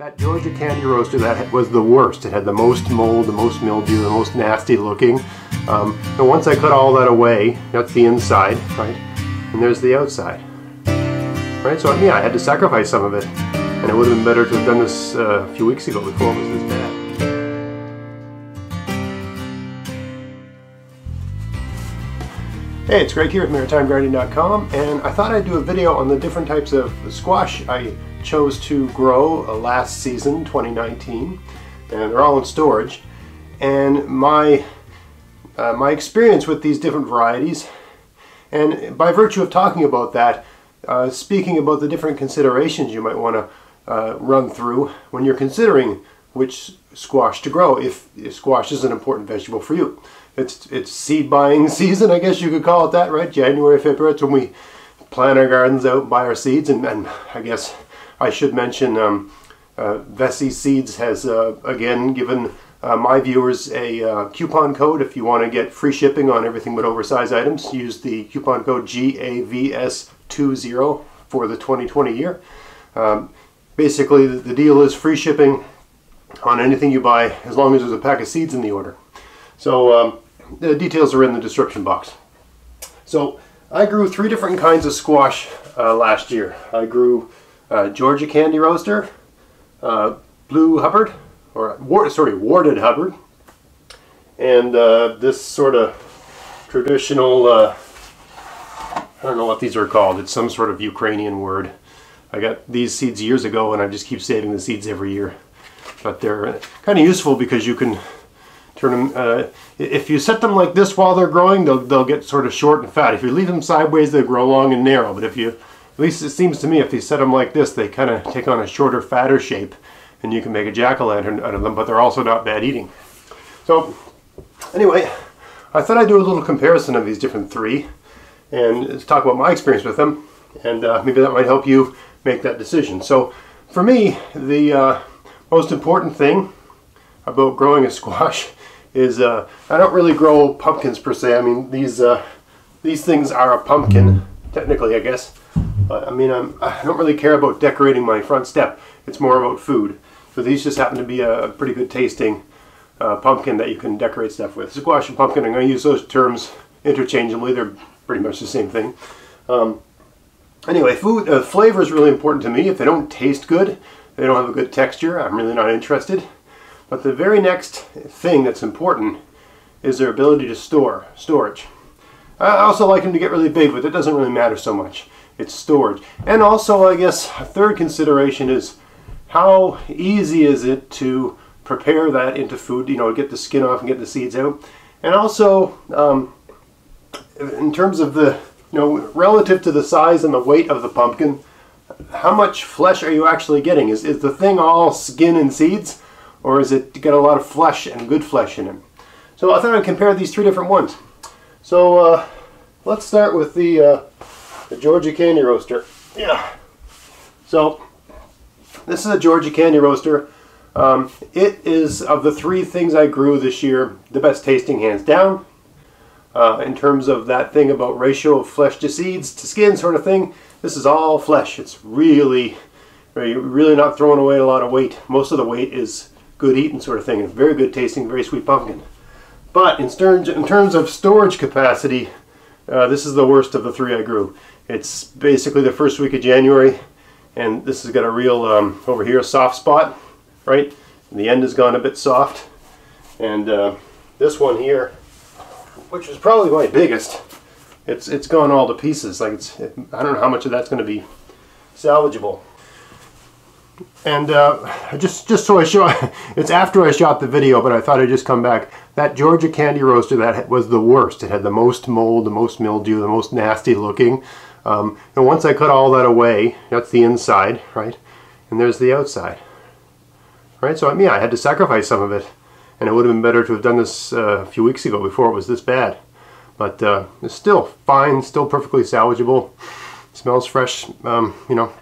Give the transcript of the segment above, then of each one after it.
That Georgia candy roaster, that was the worst. It had the most mold, the most mildew, the most nasty looking. Um, and once I cut all that away, that's the inside, right? And there's the outside. Right, so yeah, I had to sacrifice some of it. And it would have been better to have done this uh, a few weeks ago before it was this bad. Hey, it's Greg here with MaritimeGardening.com and I thought I'd do a video on the different types of squash I chose to grow uh, last season, 2019, and they're all in storage. And my, uh, my experience with these different varieties, and by virtue of talking about that, uh, speaking about the different considerations you might want to uh, run through when you're considering which squash to grow if, if squash is an important vegetable for you it's it's seed buying season, I guess you could call it that, right? January, February, it's when we plant our gardens out and buy our seeds. And, and I guess I should mention um, uh, Veseys Seeds has uh, again given uh, my viewers a uh, coupon code if you want to get free shipping on everything but oversized items. Use the coupon code GAVS20 for the 2020 year. Um, basically, the, the deal is free shipping on anything you buy as long as there's a pack of seeds in the order. So um, the details are in the description box. So I grew three different kinds of squash uh, last year. I grew uh, Georgia Candy Roaster, uh, Blue Hubbard, or sorry, Warted Hubbard, and uh, this sort of traditional, uh, I don't know what these are called, it's some sort of Ukrainian word. I got these seeds years ago and I just keep saving the seeds every year. But they're kind of useful because you can turn them, uh, if you set them like this while they're growing, they'll, they'll get sort of short and fat. If you leave them sideways, they grow long and narrow. But if you, at least it seems to me, if you set them like this, they kind of take on a shorter, fatter shape. And you can make a jack-o'-lantern out of them, but they're also not bad eating. So, anyway, I thought I'd do a little comparison of these different three and talk about my experience with them. And uh, maybe that might help you make that decision. So, for me, the uh, most important thing about growing a squash is uh, I don't really grow pumpkins per se. I mean these uh, these things are a pumpkin technically, I guess. But I mean I'm, I don't really care about decorating my front step. It's more about food. So these just happen to be a, pretty good tasting uh, pumpkin that you can decorate stuff with. Squash and pumpkin, I'm going to use those terms interchangeably. They're pretty much the same thing. Um, anyway, food uh, flavor is really important to me. If they don't taste good, they don't have a good texture, I'm really not interested. But the very next thing that's important is their ability to store, storage. I also like them to get really big, but it doesn't really matter so much. It's storage. And also, I guess, a third consideration is how easy is it to prepare that into food, you know, get the skin off and get the seeds out. And also, um, in terms of the, you know, relative to the size and the weight of the pumpkin, how much flesh are you actually getting? Is, is the thing all skin and seeds? or is it got a lot of flesh and good flesh in it? So I thought I'd compare these three different ones. So uh, let's start with the, uh, the Georgia Candy Roaster. Yeah. So this is a Georgia Candy Roaster. Um, it is, of the three things I grew this year, the best tasting hands down. Uh, in terms of that thing about ratio of flesh to seeds to skin sort of thing, this is all flesh. It's really, really not throwing away a lot of weight. Most of the weight is good eating sort of thing. And very good tasting, very sweet pumpkin. But in terms, in terms of storage capacity, uh, this is the worst of the three I grew. It's basically the first week of January, and this has got a real, um, over here, a soft spot, right? And the end has gone a bit soft. And uh, this one here, which was probably my biggest, it's it's gone all to pieces. Like it's, it, I don't know how much of that's going to be salvageable. And uh, just just so I show, it's after I shot the video, but I thought I'd just come back. That Georgia Candy Roaster, that was the worst. It had the most mold, the most mildew, the most nasty looking. Um, and once I cut all that away, that's the inside, right? And there's the outside. Right, so I mean, I had to sacrifice some of it. And it would have been better to have done this uh, a few weeks ago before it was this bad. But uh, it's still fine, still perfectly salvageable. Smells fresh, um, you know,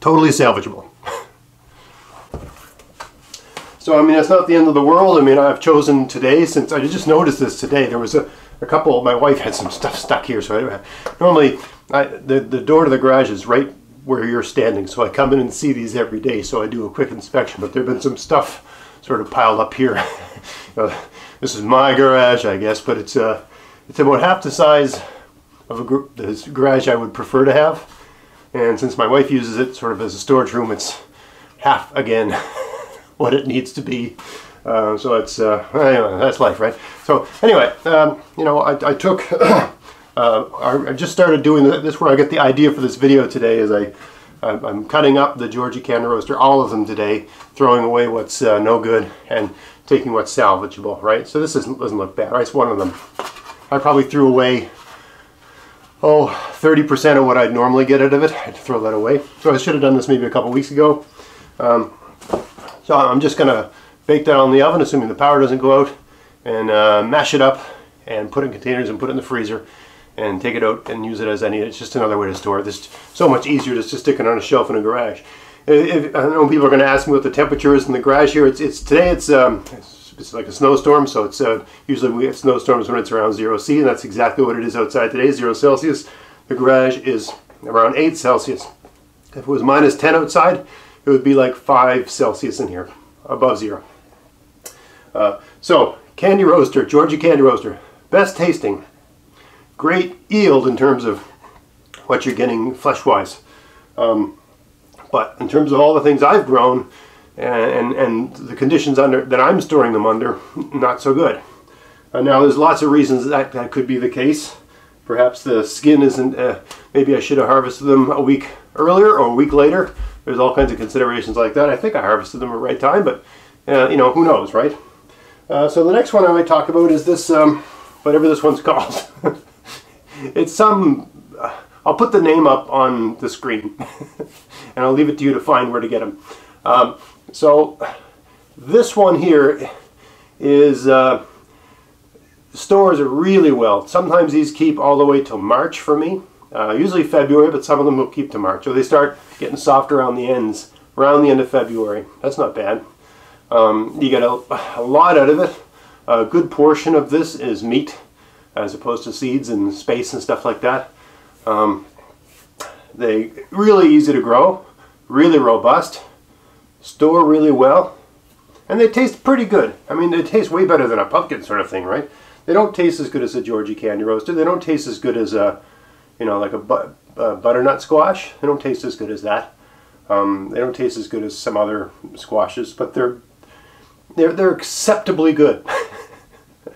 totally salvageable. So I mean, it's not the end of the world. I mean, I've chosen today since I just noticed this today. There was a, a couple. My wife had some stuff stuck here, so I, normally I, the the door to the garage is right where you're standing. So I come in and see these every day, so I do a quick inspection. But there've been some stuff sort of piled up here. uh, this is my garage, I guess, but it's uh, it's about half the size of a gr- garage I would prefer to have. And since my wife uses it sort of as a storage room, it's half again what it needs to be. Uh, so it's uh, anyway, that's life, right? So anyway, um, you know, I, I took. Uh, I just started doing this where I get the idea for this video today is I I'm cutting up the Georgia Candy Roaster, all of them today, throwing away what's uh, no good and taking what's salvageable, right? So this doesn't, doesn't look bad, right? It's one of them. I probably threw away, oh, 30% of what I'd normally get out of it. I had to throw that away. So I should have done this maybe a couple weeks ago. Um, so I'm just going to bake that on the oven, assuming the power doesn't go out, and uh, mash it up and put it in containers and put it in the freezer and take it out and use it as I need. It's just another way to store it. It's so much easier just to stick it on a shelf in a garage. If, I know people are going to ask me what the temperature is in the garage here. It's, it's today. It's, um, it's, it's like a snowstorm, so it's uh, usually we have snowstorms when it's around zero C, and that's exactly what it is outside today, zero Celsius. The garage is around eight Celsius. If it was minus 10 outside, it would be like five Celsius in here, above zero. Uh, so, candy roaster, Georgia candy roaster, best tasting great yield in terms of what you're getting flesh-wise. Um, but in terms of all the things I've grown and, and the conditions under that I'm storing them under, not so good. Uh, now there's lots of reasons that that could be the case. Perhaps the skin isn't, uh, maybe I should have harvested them a week earlier or a week later. There's all kinds of considerations like that. I think I harvested them at the right time, but uh, you know, who knows, right? Uh, so the next one I might talk about is this, um, whatever this one's called. It's some, I'll put the name up on the screen and I'll leave it to you to find where to get them. Um, so this one here is uh, stores it really well. Sometimes these keep all the way till March for me. Uh, usually February, but some of them will keep to March. So they start getting soft around the ends, around the end of February. That's not bad. Um, you get a, a, lot out of it. A good portion of this is meat as opposed to seeds and space and stuff like that. Um, they really easy to grow, really robust, store really well, and they taste pretty good. I mean, they taste way better than a pumpkin sort of thing, right? They don't taste as good as a Georgie candy roaster. They don't taste as good as a, you know, like a, bu a butternut squash. They don't taste as good as that. Um, they don't taste as good as some other squashes, but they're they're they're acceptably good.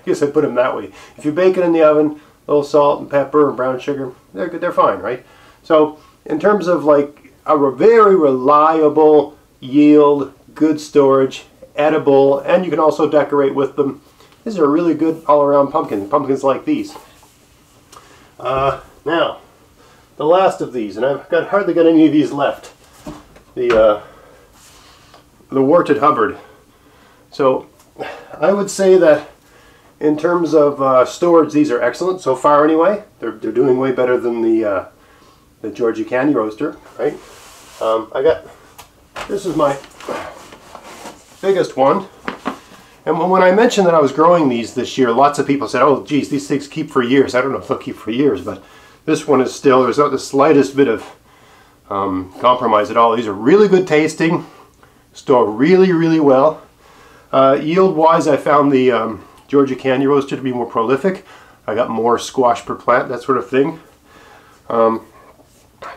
guess I put them that way. If you bake it in the oven, a little salt and pepper and brown sugar, they're good, they're fine, right? So in terms of like a very reliable yield, good storage, edible, and you can also decorate with them. These are really good all-around pumpkins, pumpkins like these. Uh, now, the last of these, and I've got hardly got any of these left. The uh, the warted Hubbard. So I would say that in terms of uh, storage, these are excellent so far anyway. They're, they're doing way better than the, uh, the Georgia Candy Roaster, right? Um, I got, this is my biggest one. And when I mentioned that I was growing these this year, lots of people said, oh geez, these things keep for years. I don't know if they'll keep for years, but this one is still, there's not the slightest bit of um, compromise at all. These are really good tasting, store really, really well. Uh, Yield-wise, I found the um, Georgia Candy Roaster to be more prolific. I got more squash per plant, that sort of thing. Um,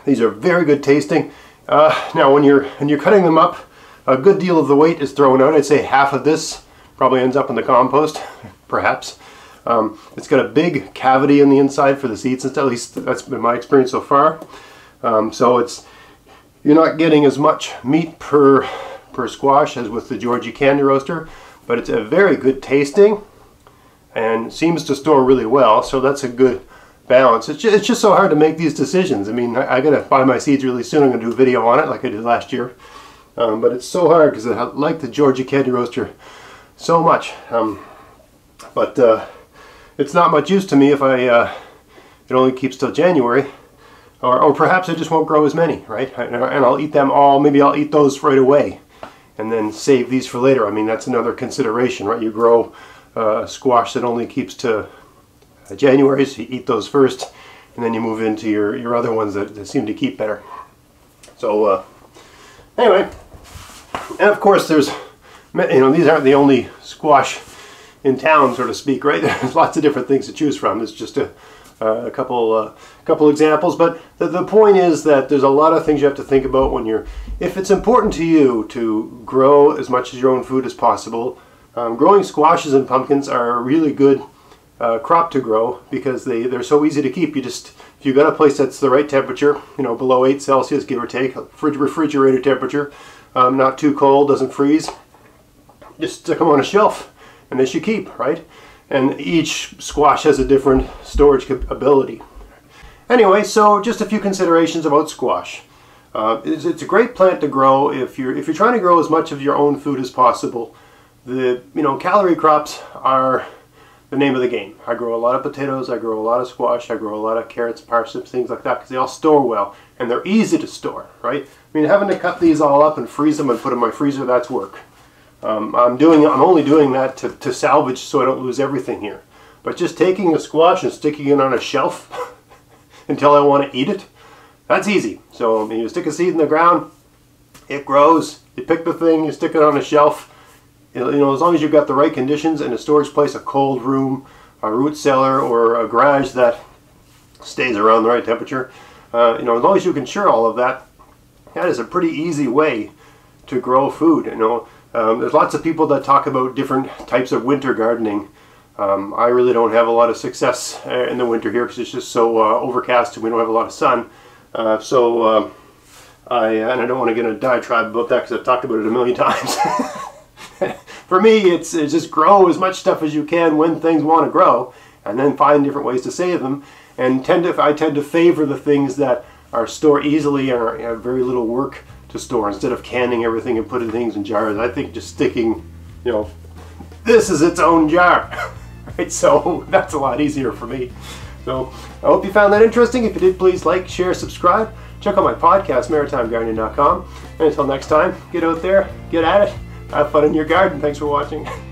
these are very good tasting. Uh, now when you're, when you're cutting them up, a good deal of the weight is thrown out. I'd say half of this probably ends up in the compost, perhaps. Um, it's got a big cavity in the inside for the seeds, at least that's been my experience so far. Um, so it's you're not getting as much meat per per squash as with the Georgia Candy Roaster, but it's a very good tasting and seems to store really well. So that's a good balance. It's just, it's just so hard to make these decisions. I mean, I, I got to buy my seeds really soon. I'm to do a video on it like I did last year. Um, but it's so hard because I like the Georgia Candy Roaster so much. Um, but uh, it's not much use to me if I uh, it only keeps till January. Or, or perhaps I just won't grow as many, right? And I'll eat them all. Maybe I'll eat those right away and then save these for later. I mean, that's another consideration, right? You grow uh, squash that only keeps to uh, January, so you eat those first, and then you move into your, your other ones that, that seem to keep better. So uh, anyway, and of course there's, you know, these aren't the only squash in town, so to speak, right? There's lots of different things to choose from. It's just a, uh, a couple uh, couple examples, but the, the point is that there's a lot of things you have to think about when you're. If it's important to you to grow as much as your own food as possible, um, growing squashes and pumpkins are a really good uh, crop to grow because they they're so easy to keep. You just if you've got a place that's the right temperature, you know, below eight Celsius, give or take, refrigerator temperature, um, not too cold, doesn't freeze. Just stick them on a shelf, and they should keep, right? And each squash has a different storage ability. Anyway, so just a few considerations about squash. Uh, it's, it's, a great plant to grow if you're if you're trying to grow as much of your own food as possible. The you know calorie crops are the name of the game. I grow a lot of potatoes, I grow a lot of squash, I grow a lot of carrots, parsnips, things like that because they all store well and they're easy to store, right? I mean, having to cut these all up and freeze them and put them in my freezer, that's work. Um, I'm doing, I'm only doing that to, to salvage so I don't lose everything here. But just taking a squash and sticking it on a shelf until I want to eat it, that's easy. So you stick a seed in the ground, it grows, you pick the thing, you stick it on a shelf, you know, as long as you've got the right conditions in a storage place, a cold room, a root cellar, or a garage that stays around the right temperature, uh, you know, as long as you can ensure all of that, that is a pretty easy way to grow food. You know, um, there's lots of people that talk about different types of winter gardening. Um, I really don't have a lot of success uh, in the winter here because it's just so uh, overcast and we don't have a lot of sun. Uh, so um, I and I don't want to get in a diatribe about that because I've talked about it a million times. For me, it's, it's just grow as much stuff as you can when things want to grow, and then find different ways to save them. And tend to, I tend to favor the things that are stored easily and are, have very little work to store instead of canning everything and putting things in jars. I think just sticking, you know, this is its own jar. right? So that's a lot easier for me. So I hope you found that interesting. If you did, please like, share, subscribe. Check out my podcast, maritimegardening.com. And until next time, get out there, get at it. Have fun in your garden. Thanks for watching.